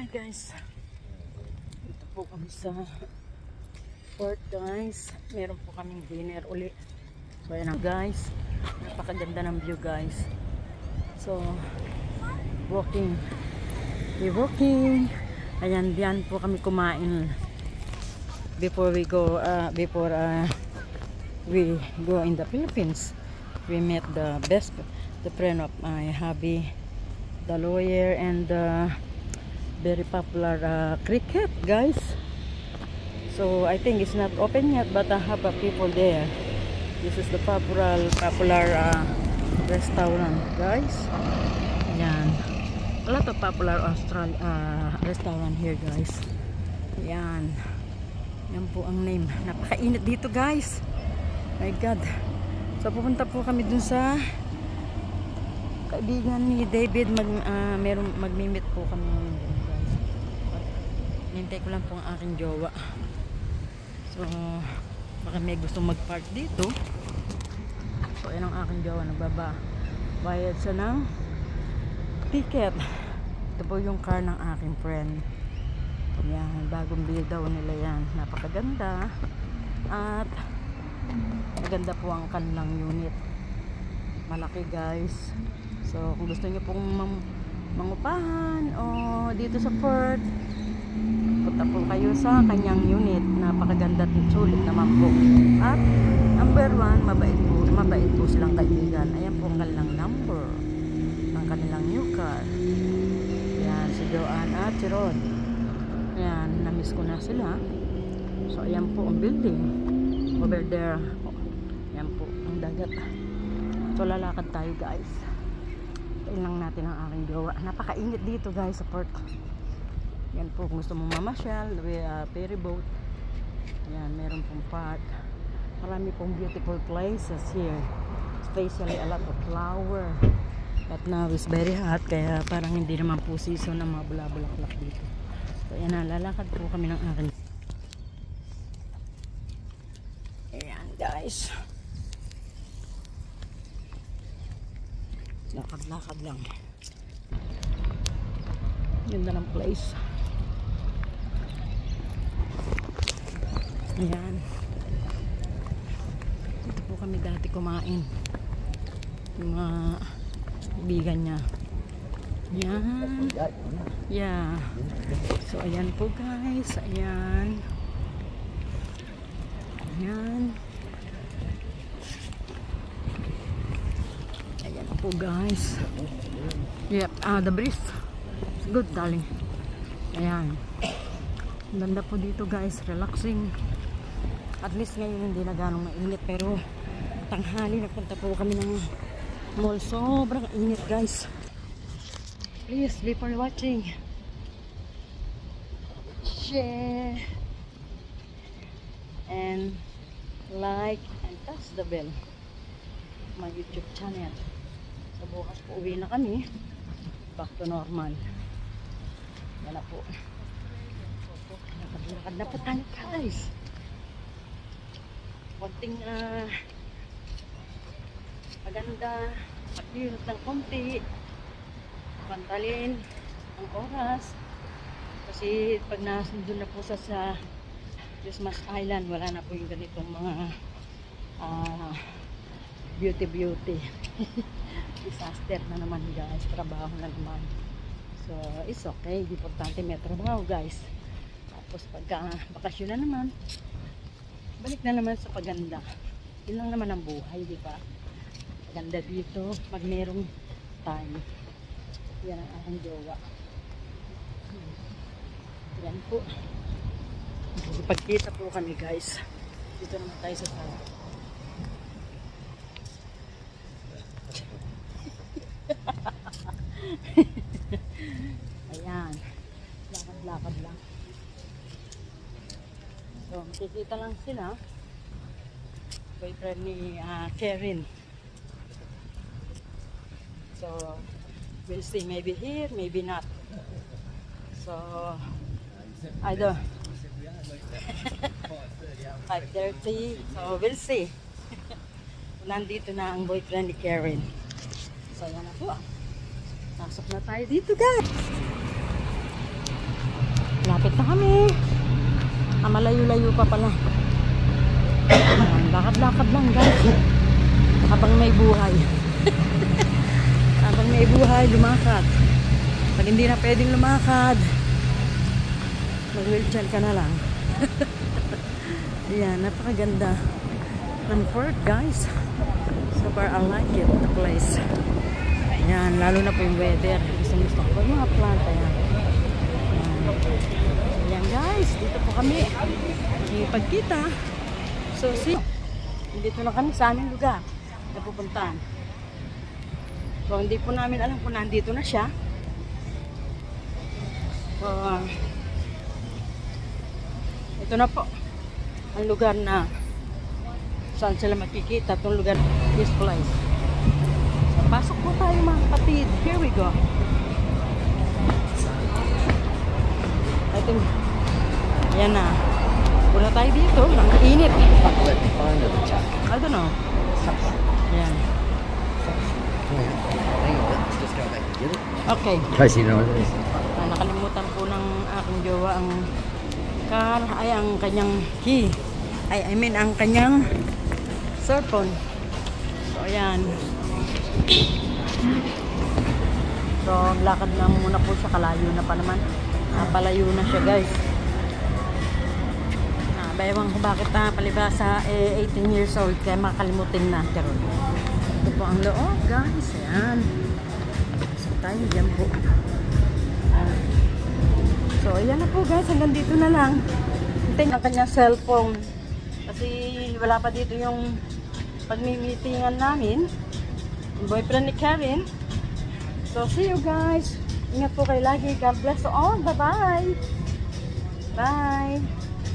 Hi guys. Dito po kami sa port guys. Meron po kaming dinner uli. So ayan guys. Napakaganda ng view guys. So walking. We walking. Ayan diyan po kami kumain before we go uh, before uh, we go in the Philippines. We met the best the friend of my hubby the lawyer and the very popular uh, cricket guys. So I think it's not open yet but I have a people there. This is the popular popular uh, restaurant guys. Yan. A lot of popular Austral uh, restaurant here guys. Yan. Yan po ang name. Napakainit dito guys. My god. So pupunta po kami dun sa kaibigan ni David. Mag uh, meron magmi-meet po kami. Nintay ko lang po ang aking jowa. So baka may gusto mag-park dito. So ayan ang aking jowa nagbaba. Bayad siya ng ticket. Ito po yung car ng aking friend. Yan, bagong build daw nila yan. Napakaganda. At maganda po ang kanilang unit. Malaki guys. So, kung gusto niyo pong mang mangupahan o dito sa port, punta po kayo sa kanyang unit. Napakaganda at sulit naman po. At, number one, mabait po. Mabait po silang kaibigan. Ayan po ang kanilang number ng kanilang new car. Ayan, si Joanne at si Rod. Ayan, namiss ko na sila. So, ayan po ang building. Over there. Ayan po ang dagat. So, lalakad tayo guys lang natin ang aking gawa napakainit dito guys sa port yan po kung gusto mong mamasyal uh, ferry boat. Yan meron pong park. Marami pong beautiful places here. Especially a lot of flower. But now is very hot kaya parang hindi naman po season ng mga bulabulaklak dito. So yan na lalakad po kami ng akin ayan guys. Lakad-lakad lang. Ganda ng place ayan. Dito po kami dati kumain. Yung mga bigan niya. Ayan. Yeah. So ayan po guys. Ayan. Ayan. Po guys. Yep. Ah the breeze good darling. Ayan. Ganda po dito guys. Relaxing at least ngayon hindi na ganong mainit pero tanghali nagpunta po kami ng mall sobrang init guys please before watching share and like and touch the bell my youtube channel So bukas po uwi na kami. Back to normal. Yan na po. Lakad-lakad na po tayo guys. Konting uh, maganda. Pagkirot ng konti. Pantalin ang oras. Kasi pag nasundun na po sa sa Christmas Island, wala na po yung ganitong mga uh, beauty beauty. disaster na naman guys trabaho na naman so it's okay importante may trabaho guys tapos pagka bakasyon na naman balik na naman sa paganda. Yun lang naman ang buhay di ba? Paganda dito pag merong time. Yan ang aking jowa. Yan po. Pagkita po kami guys. Dito naman tayo sa tayo Ayan. Lakad-lakad lang. So, makikita lang sila. Boyfriend ni uh, Karen. So, we'll see. Maybe here, maybe not. So, I don't. 5.30. So, we'll see. Nandito na ang boyfriend ni Karen. So, yan na po. Pasok na tayo dito, guys. Malapit na kami. Ah, malayo-layo pa pala. Lakad-lakad lang guys. Habang may buhay. Habang may buhay, lumakad. Pag hindi na pwedeng lumakad, mag-wheelchair ka na lang. Ayan, napakaganda ng fort guys. So far, I like it, the place. Ayan, lalo na po yung weather. Gusto gusto ko yung mga planta yan. Ayan. Dito po kami. Pagkita. So, see, dito na kami sa aming lugar na pupuntahan. So, hindi po namin alam kung nandito na siya. So, ah, ito na po ang lugar na saan sila makikita itong lugar this place so, pasok po tayo mga kapatid here we go yan na. Puna tayo dito. Ang init. I don't know yan Hang on, let's just go back and get it. okay it is. Ah, nakalimutan po ng aking jowa ang car ay ang kanyang key. Ay I mean ang kanyang cellphone. So ayan. So lakad lang muna po siya. Kalayo na pa naman. Napalayo na siya guys ah, bayawang kung bakit na palibasa eh 18 years old kaya makalimutin na pero ito po ang loob guys ayan so tayo dyan po. So, ayan na po guys. Hanggang dito na lang. Hintayin ang kanyang cellphone. Kasi wala pa dito yung pagmimitingan namin. Boyfriend ni Kevin. So, see you guys. Ingat po kayo lagi. God bless all. Bye-bye. Bye.